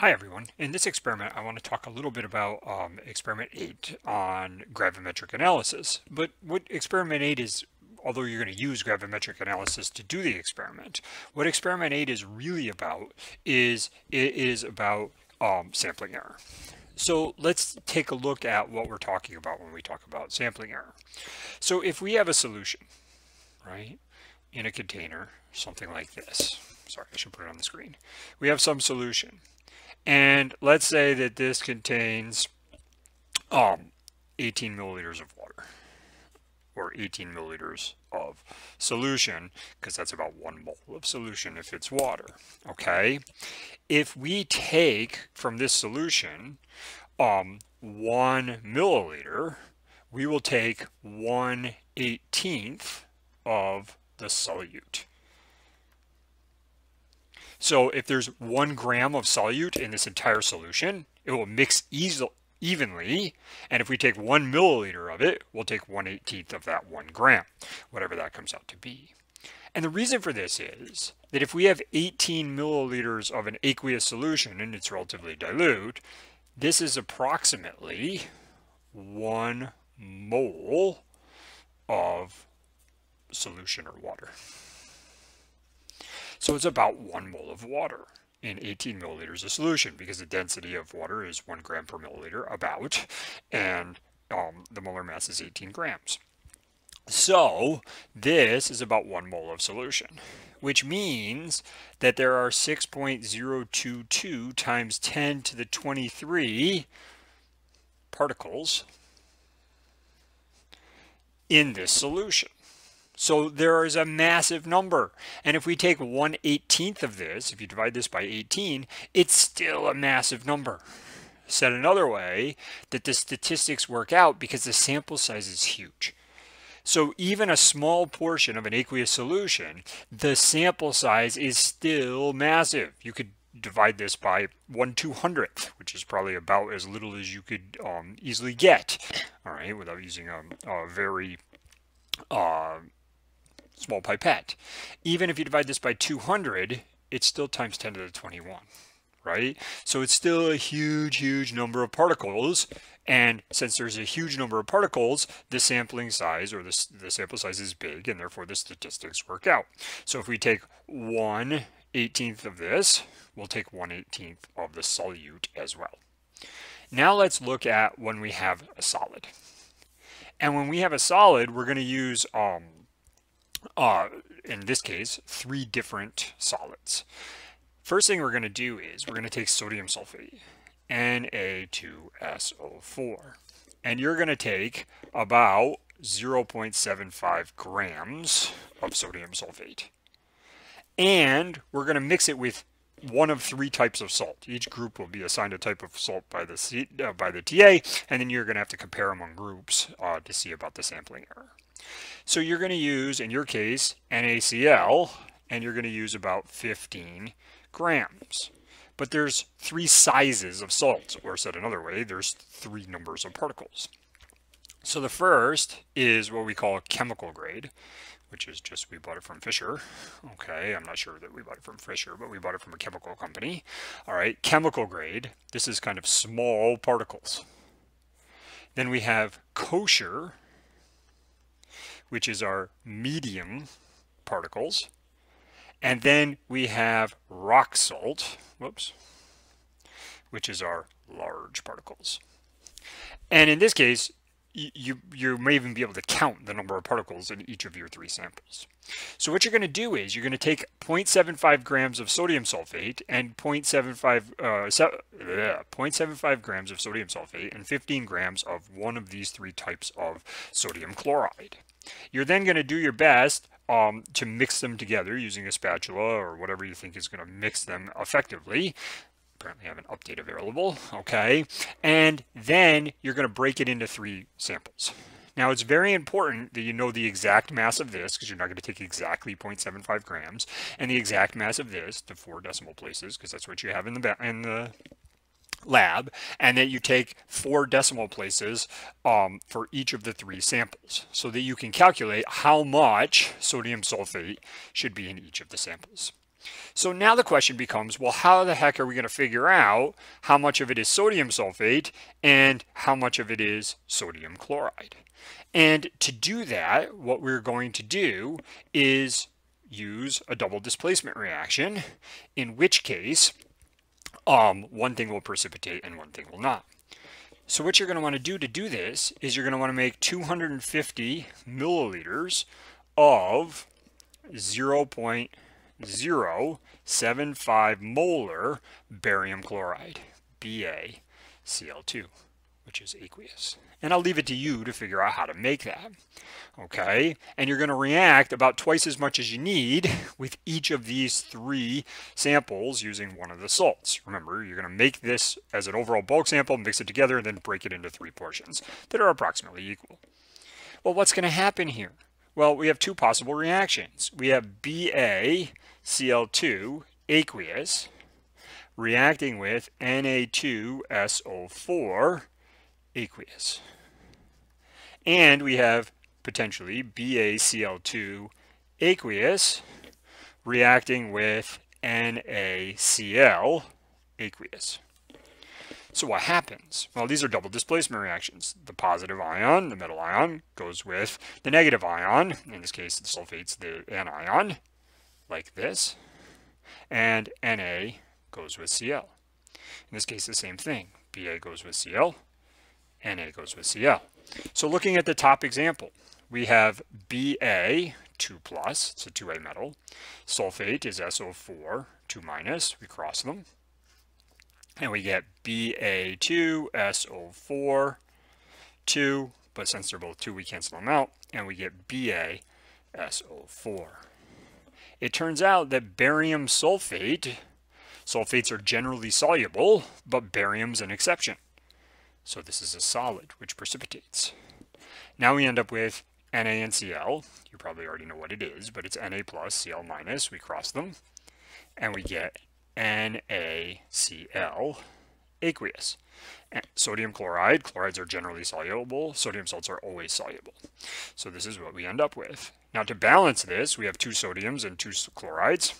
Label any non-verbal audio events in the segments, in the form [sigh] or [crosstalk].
Hi everyone. In this experiment I want to talk a little bit about um, experiment 8 on gravimetric analysis. But what experiment 8 is, although you're going to use gravimetric analysis to do the experiment, what experiment 8 is really about is it is about um, sampling error. So let's take a look at what we're talking about when we talk about sampling error. So if we have a solution, right, in a container, something like this. Sorry, I should put it on the screen. We have some solution and let's say that this contains um, 18 milliliters of water or 18 milliliters of solution because that's about one mole of solution if it's water. Okay. If we take from this solution um, one milliliter, we will take 1 18th of the solute. So if there's one gram of solute in this entire solution, it will mix easily evenly. And if we take one milliliter of it, we'll take 1 18th of that one gram, whatever that comes out to be. And the reason for this is that if we have 18 milliliters of an aqueous solution and it's relatively dilute, this is approximately one mole of solution or water. So it's about one mole of water in 18 milliliters of solution because the density of water is one gram per milliliter about, and um, the molar mass is 18 grams. So this is about one mole of solution, which means that there are 6.022 times 10 to the 23 particles in this solution. So there is a massive number. And if we take 1 18th of this, if you divide this by 18, it's still a massive number. Said another way, that the statistics work out because the sample size is huge. So even a small portion of an aqueous solution, the sample size is still massive. You could divide this by 1 200th, which is probably about as little as you could um, easily get, all right, without using a, a very uh, small pipette. Even if you divide this by 200, it's still times 10 to the 21, right? So it's still a huge, huge number of particles. And since there's a huge number of particles, the sampling size or the, the sample size is big and therefore the statistics work out. So if we take 1 18th of this, we'll take 1 18th of the solute as well. Now let's look at when we have a solid. And when we have a solid, we're going to use um, uh, in this case, three different solids. First thing we're going to do is we're going to take sodium sulfate, Na2SO4, and you're going to take about 0.75 grams of sodium sulfate. And we're going to mix it with one of three types of salt. Each group will be assigned a type of salt by the C, uh, by the TA, and then you're going to have to compare among groups uh, to see about the sampling error. So you're going to use, in your case, NaCl, and you're going to use about 15 grams. But there's three sizes of salt, or said another way, there's three numbers of particles. So the first is what we call chemical grade, which is just we bought it from Fisher. Okay, I'm not sure that we bought it from Fisher, but we bought it from a chemical company. All right, chemical grade, this is kind of small particles. Then we have kosher, which is our medium particles. And then we have rock salt, whoops, which is our large particles. And in this case, you, you may even be able to count the number of particles in each of your three samples. So what you're going to do is you're going to take 0.75 grams of sodium sulfate and 0.75, uh, 0.75 grams of sodium sulfate and 15 grams of one of these three types of sodium chloride. You're then going to do your best um, to mix them together using a spatula or whatever you think is going to mix them effectively. Apparently I have an update available, okay? And then you're going to break it into three samples. Now it's very important that you know the exact mass of this because you're not going to take exactly 0.75 grams and the exact mass of this to four decimal places because that's what you have in the in the lab and that you take four decimal places um, for each of the three samples so that you can calculate how much sodium sulfate should be in each of the samples. So now the question becomes, well, how the heck are we going to figure out how much of it is sodium sulfate and how much of it is sodium chloride? And to do that, what we're going to do is use a double displacement reaction, in which case um, one thing will precipitate and one thing will not. So what you're going to want to do to do this is you're going to want to make 250 milliliters of 0.075 molar barium chloride, BaCl2, which is aqueous. And I'll leave it to you to figure out how to make that. Okay, and you're going to react about twice as much as you need [laughs] with each of these three samples using one of the salts. Remember, you're going to make this as an overall bulk sample, mix it together, and then break it into three portions that are approximately equal. Well, what's going to happen here? Well, we have two possible reactions. We have BaCl2 aqueous reacting with Na2SO4 aqueous. And we have potentially BaCl2 aqueous reacting with NaCl aqueous. So what happens? Well, these are double displacement reactions. The positive ion, the metal ion, goes with the negative ion, in this case the sulfate's the anion, like this, and Na goes with Cl. In this case, the same thing. Ba goes with Cl, Na goes with Cl. So looking at the top example, we have Ba, 2 plus, it's a 2A metal. Sulfate is SO4, 2 minus, we cross them and we get Ba2SO4, 2, but since they're both 2, we cancel them out, and we get BaSO4. It turns out that barium sulfate, sulfates are generally soluble, but barium's an exception. So this is a solid, which precipitates. Now we end up with NaNCl. You probably already know what it is, but it's Na plus, Cl minus. We cross them, and we get NaCl aqueous. And sodium chloride, chlorides are generally soluble, sodium salts are always soluble. So this is what we end up with. Now to balance this, we have two sodiums and two chlorides.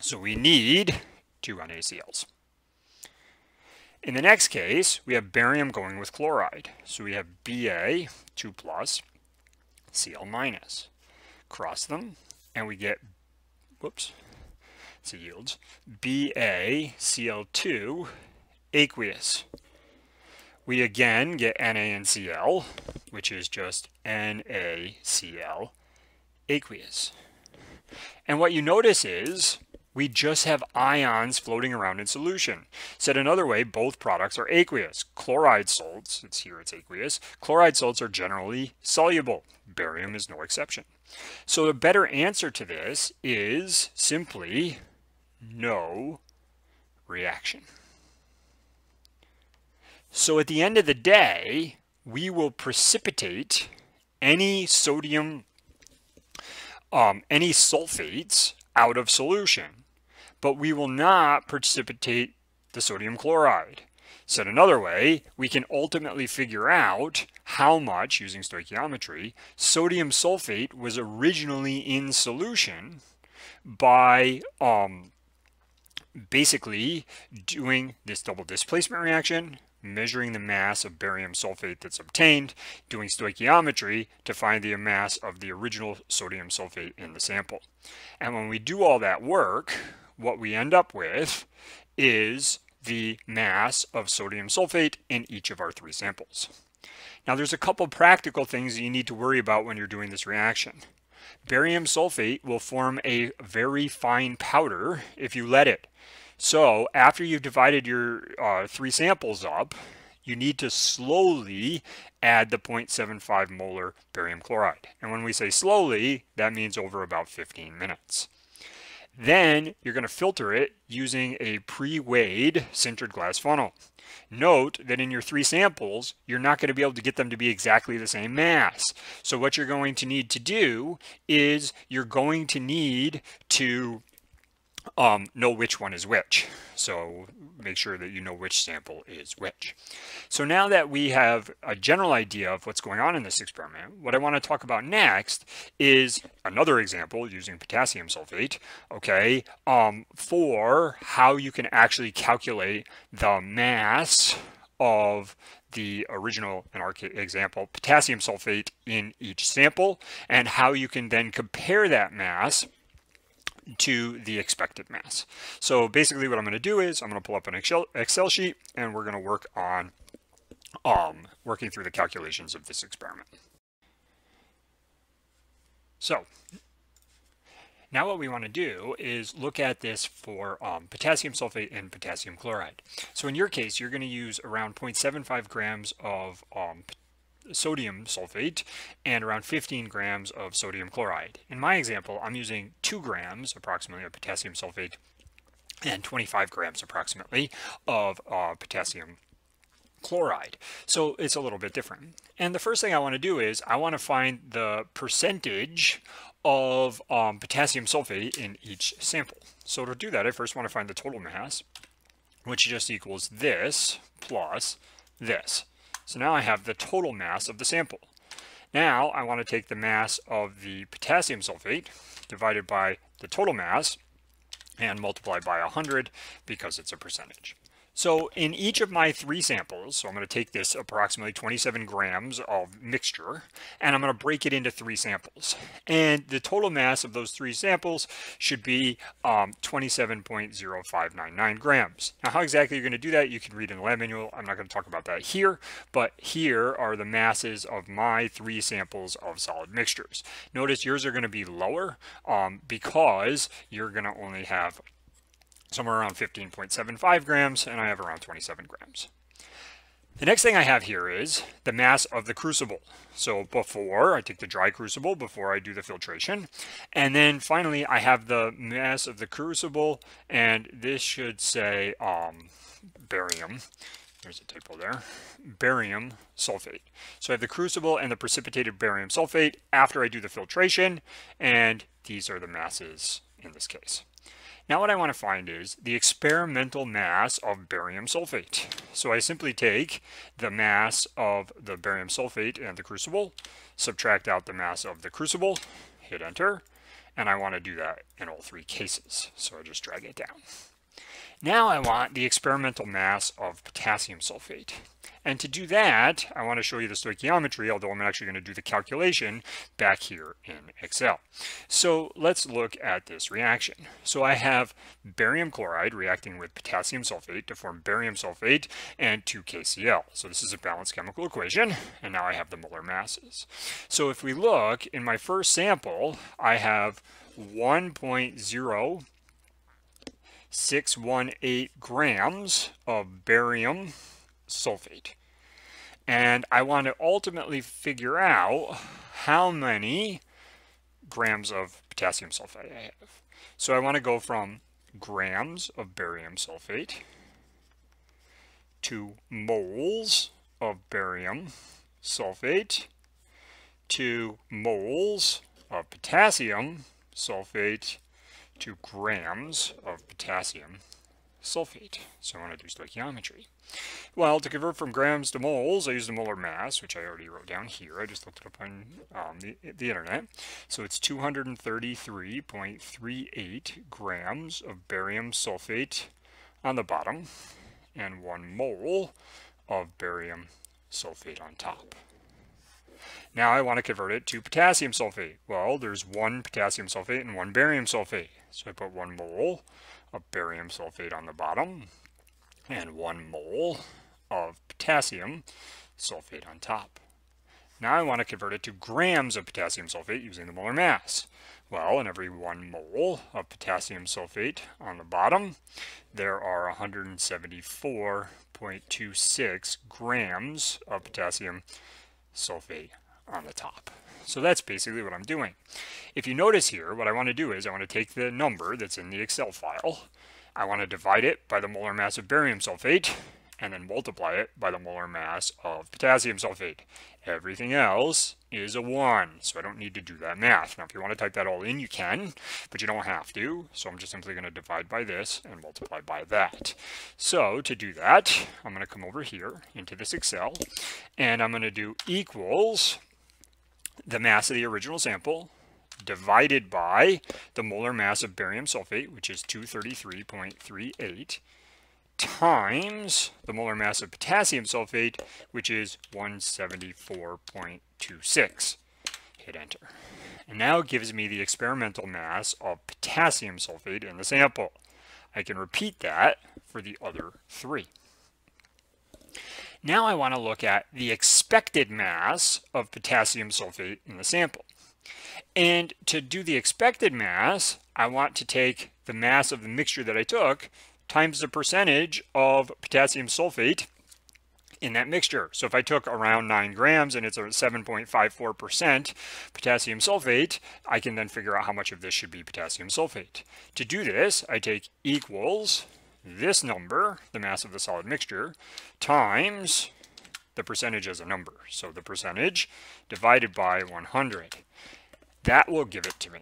So we need two NaCls. In the next case, we have barium going with chloride. So we have Ba, 2 plus, Cl minus. Cross them, and we get, whoops, so yields BaCl2 aqueous. We again get NaNCl, which is just NaCl aqueous. And what you notice is we just have ions floating around in solution. Said another way, both products are aqueous. Chloride salts, it's here it's aqueous, chloride salts are generally soluble. Barium is no exception. So the better answer to this is simply no reaction. So at the end of the day, we will precipitate any sodium, um, any sulfates out of solution, but we will not precipitate the sodium chloride. Said another way, we can ultimately figure out how much, using stoichiometry, sodium sulfate was originally in solution by um, basically doing this double displacement reaction, measuring the mass of barium sulfate that's obtained, doing stoichiometry to find the mass of the original sodium sulfate in the sample. And when we do all that work, what we end up with is the mass of sodium sulfate in each of our three samples. Now there's a couple practical things that you need to worry about when you're doing this reaction. Barium sulfate will form a very fine powder if you let it. So after you've divided your uh, three samples up, you need to slowly add the 0.75 molar barium chloride. And when we say slowly, that means over about 15 minutes. Then you're going to filter it using a pre-weighed sintered glass funnel. Note that in your three samples, you're not going to be able to get them to be exactly the same mass. So what you're going to need to do is you're going to need to um, know which one is which. So make sure that you know which sample is which. So now that we have a general idea of what's going on in this experiment, what I want to talk about next is another example using potassium sulfate, okay, um, for how you can actually calculate the mass of the original, in our example, potassium sulfate in each sample, and how you can then compare that mass to the expected mass. So basically what I'm going to do is I'm going to pull up an Excel, Excel sheet and we're going to work on um, working through the calculations of this experiment. So now what we want to do is look at this for um, potassium sulfate and potassium chloride. So in your case, you're going to use around 0.75 grams of um, sodium sulfate and around 15 grams of sodium chloride. In my example, I'm using 2 grams approximately of potassium sulfate and 25 grams approximately of uh, potassium chloride. So it's a little bit different. And the first thing I want to do is I want to find the percentage of um, potassium sulfate in each sample. So to do that, I first want to find the total mass, which just equals this plus this. So now I have the total mass of the sample. Now I want to take the mass of the potassium sulfate divided by the total mass and multiply by 100 because it's a percentage. So in each of my three samples, so I'm going to take this approximately 27 grams of mixture, and I'm going to break it into three samples. And the total mass of those three samples should be um, 27.0599 grams. Now how exactly you're going to do that, you can read in the lab manual. I'm not going to talk about that here, but here are the masses of my three samples of solid mixtures. Notice yours are going to be lower um, because you're going to only have somewhere around 15.75 grams, and I have around 27 grams. The next thing I have here is the mass of the crucible. So before I take the dry crucible, before I do the filtration, and then finally I have the mass of the crucible, and this should say um, barium. There's a typo there. Barium sulfate. So I have the crucible and the precipitated barium sulfate after I do the filtration, and these are the masses in this case. Now what I want to find is the experimental mass of barium sulfate. So I simply take the mass of the barium sulfate and the crucible, subtract out the mass of the crucible, hit enter, and I want to do that in all three cases. So I just drag it down. Now I want the experimental mass of potassium sulfate. And to do that, I want to show you the stoichiometry, although I'm actually going to do the calculation back here in Excel. So let's look at this reaction. So I have barium chloride reacting with potassium sulfate to form barium sulfate and 2KCl. So this is a balanced chemical equation, and now I have the molar masses. So if we look, in my first sample, I have 1.0 618 grams of barium sulfate. And I want to ultimately figure out how many grams of potassium sulfate I have. So I want to go from grams of barium sulfate to moles of barium sulfate to moles of potassium sulfate to grams of potassium sulfate. So I want to do stoichiometry. Well, to convert from grams to moles, I used the molar mass, which I already wrote down here. I just looked it up on um, the, the internet. So it's 233.38 grams of barium sulfate on the bottom and one mole of barium sulfate on top. Now I want to convert it to potassium sulfate. Well, there's one potassium sulfate and one barium sulfate. So I put one mole of barium sulfate on the bottom and one mole of potassium sulfate on top. Now I want to convert it to grams of potassium sulfate using the molar mass. Well, in every one mole of potassium sulfate on the bottom, there are 174.26 grams of potassium sulfate on the top. So that's basically what I'm doing. If you notice here, what I want to do is I want to take the number that's in the Excel file, I want to divide it by the molar mass of barium sulfate, and then multiply it by the molar mass of potassium sulfate. Everything else is a 1, so I don't need to do that math. Now, if you want to type that all in, you can, but you don't have to. So I'm just simply going to divide by this and multiply by that. So to do that, I'm going to come over here into this Excel, and I'm going to do equals the mass of the original sample divided by the molar mass of barium sulfate, which is 233.38, times the molar mass of potassium sulfate, which is 174.26. Hit enter. And now it gives me the experimental mass of potassium sulfate in the sample. I can repeat that for the other three. Now I want to look at the expected mass of potassium sulfate in the sample. And to do the expected mass, I want to take the mass of the mixture that I took times the percentage of potassium sulfate in that mixture. So if I took around 9 grams and it's a 7.54% potassium sulfate, I can then figure out how much of this should be potassium sulfate. To do this, I take equals this number, the mass of the solid mixture, times the percentage as a number. So the percentage divided by 100. That will give it to me.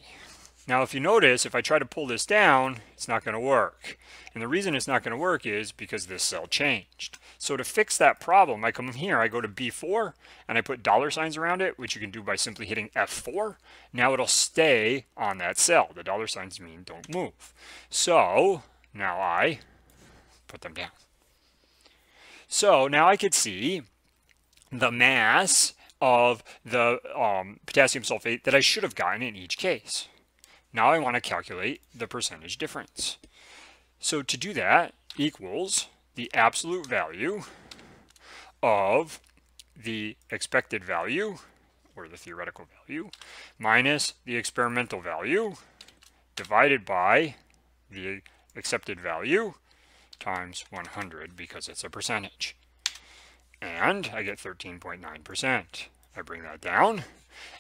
Now, if you notice, if I try to pull this down, it's not going to work. And the reason it's not going to work is because this cell changed. So to fix that problem, I come here, I go to B4, and I put dollar signs around it, which you can do by simply hitting F4. Now it'll stay on that cell. The dollar signs mean don't move. So now I put them down. So now I could see the mass of the um, potassium sulfate that I should have gotten in each case. Now I want to calculate the percentage difference. So to do that equals the absolute value of the expected value or the theoretical value minus the experimental value divided by the accepted value times 100 because it's a percentage. And I get 13.9%. I bring that down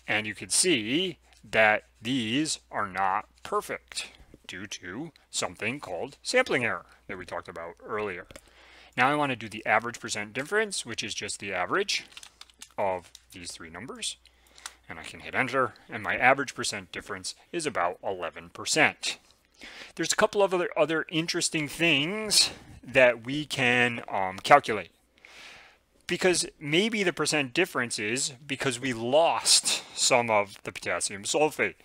and you can see that these are not perfect due to something called sampling error that we talked about earlier. Now I want to do the average percent difference, which is just the average of these three numbers. And I can hit enter, and my average percent difference is about 11%. There's a couple of other, other interesting things that we can um, calculate because maybe the percent difference is because we lost some of the potassium sulfate.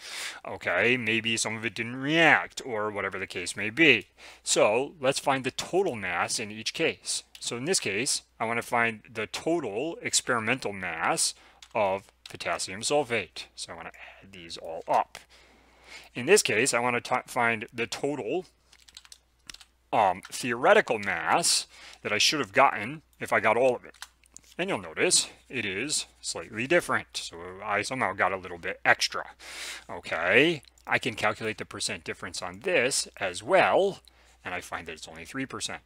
Okay, maybe some of it didn't react or whatever the case may be. So let's find the total mass in each case. So in this case, I want to find the total experimental mass of potassium sulfate. So I want to add these all up. In this case, I want to find the total um, theoretical mass that I should have gotten if I got all of it. And you'll notice it is slightly different. So I somehow got a little bit extra. Okay, I can calculate the percent difference on this as well. And I find that it's only 3%.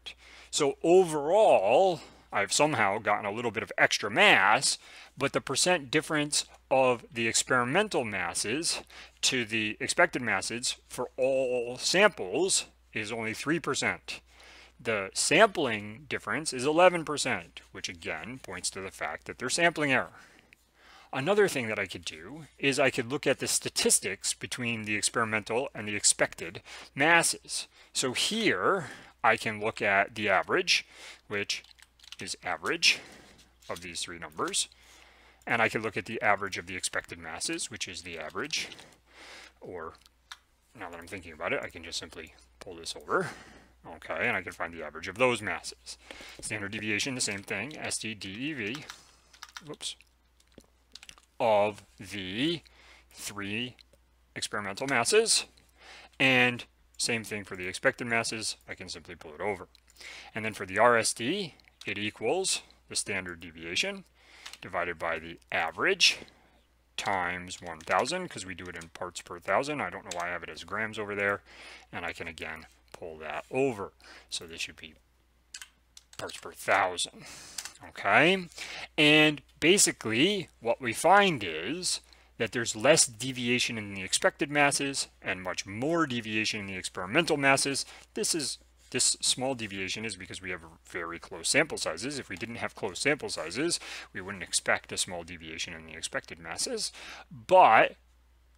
So overall, I've somehow gotten a little bit of extra mass, but the percent difference of the experimental masses to the expected masses for all samples is only 3%. The sampling difference is 11%, which again points to the fact that there's sampling error. Another thing that I could do is I could look at the statistics between the experimental and the expected masses. So here I can look at the average, which is average of these three numbers. And I can look at the average of the expected masses, which is the average. Or, now that I'm thinking about it, I can just simply pull this over. Okay, and I can find the average of those masses. Standard deviation, the same thing, STDEV, whoops, of the three experimental masses. And same thing for the expected masses, I can simply pull it over. And then for the RSD, it equals the standard deviation divided by the average times 1,000 because we do it in parts per thousand. I don't know why I have it as grams over there. And I can again pull that over. So this should be parts per thousand. Okay, and basically what we find is that there's less deviation in the expected masses and much more deviation in the experimental masses. This is This small deviation is because we have very close sample sizes. If we didn't have close sample sizes, we wouldn't expect a small deviation in the expected masses. But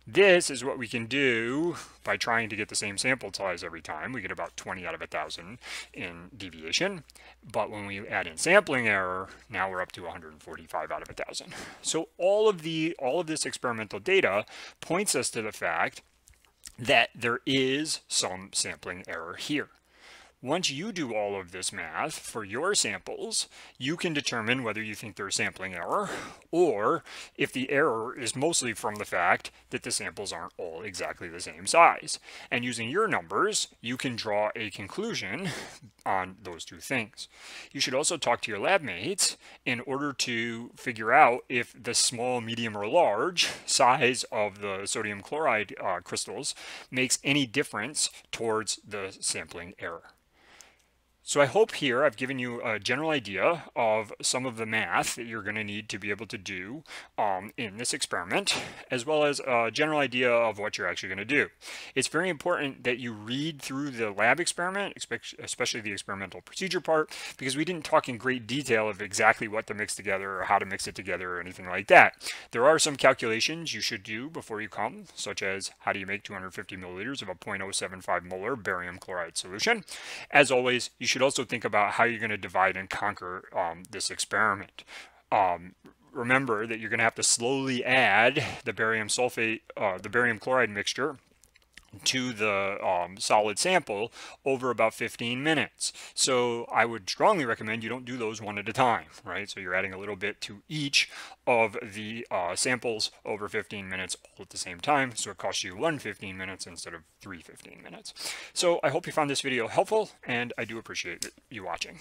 this is what we can do by trying to get the same sample size every time. We get about 20 out of 1,000 in deviation. But when we add in sampling error, now we're up to 145 out of 1,000. So all of, the, all of this experimental data points us to the fact that there is some sampling error here. Once you do all of this math for your samples, you can determine whether you think there's sampling error or if the error is mostly from the fact that the samples aren't all exactly the same size. And using your numbers, you can draw a conclusion on those two things. You should also talk to your lab mates in order to figure out if the small, medium, or large size of the sodium chloride uh, crystals makes any difference towards the sampling error. So I hope here I've given you a general idea of some of the math that you're going to need to be able to do um, in this experiment, as well as a general idea of what you're actually going to do. It's very important that you read through the lab experiment, especially the experimental procedure part, because we didn't talk in great detail of exactly what to mix together or how to mix it together or anything like that. There are some calculations you should do before you come, such as how do you make 250 milliliters of a 0.075 molar barium chloride solution. As always, you should also think about how you're going to divide and conquer um, this experiment. Um, remember that you're going to have to slowly add the barium sulfate, uh, the barium chloride mixture to the um, solid sample over about 15 minutes. So I would strongly recommend you don't do those one at a time, right? So you're adding a little bit to each of the uh, samples over 15 minutes all at the same time. So it costs you one 15 minutes instead of three 15 minutes. So I hope you found this video helpful and I do appreciate you watching.